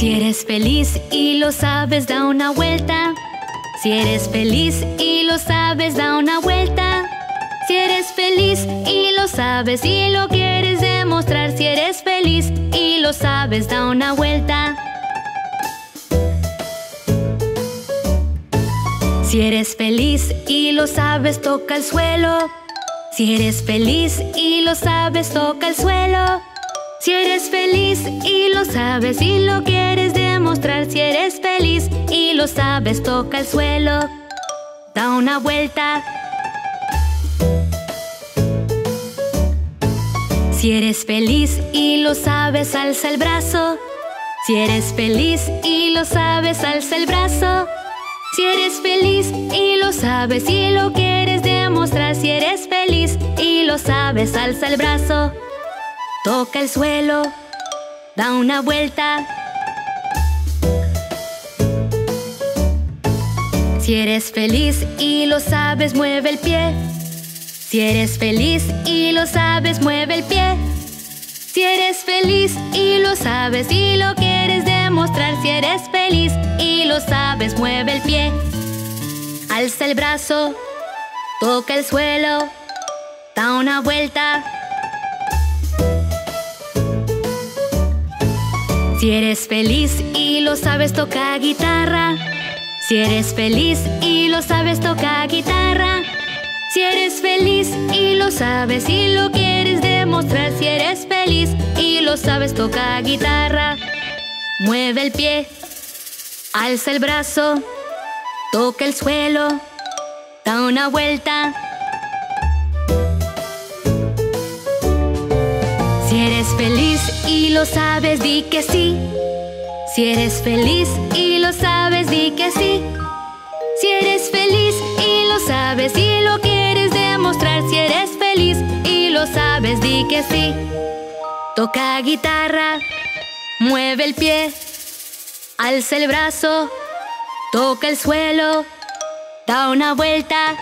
Si eres feliz y lo sabes, da una vuelta. Si eres feliz y lo sabes, da una vuelta. Si eres feliz y lo sabes y lo quieres demostrar. Si eres feliz y lo sabes, da una vuelta. Si eres feliz y lo sabes, toca el suelo. Si eres feliz y lo sabes, toca el suelo. Si eres feliz y lo sabes y lo quieres demostrar, si eres feliz y lo sabes, toca el suelo, da una vuelta. Si eres feliz y lo sabes, alza el brazo. Si eres feliz y lo sabes, alza el brazo. Si eres feliz y lo sabes y lo quieres si eres feliz y lo sabes, alza el brazo. Toca el suelo, da una vuelta. Si eres feliz y lo sabes, mueve el pie. Si eres feliz y lo sabes, mueve el pie. Si eres feliz y lo sabes y lo quieres demostrar, si eres feliz y lo sabes, mueve el pie. Alza el brazo, toca el suelo, da una vuelta. Si eres feliz y lo sabes, toca guitarra. Si eres feliz y lo sabes, toca guitarra. Si eres feliz y lo sabes y lo quieres demostrar, si eres feliz y lo sabes, toca guitarra. Mueve el pie, alza el brazo, toca el suelo, da una vuelta. Si eres feliz y lo sabes, di que sí. Si eres feliz y lo sabes, di que sí. Si eres feliz y lo sabes y lo quieres demostrar, si eres feliz y lo sabes, di que sí. Toca guitarra, mueve el pie, alza el brazo, toca el suelo, da una vuelta.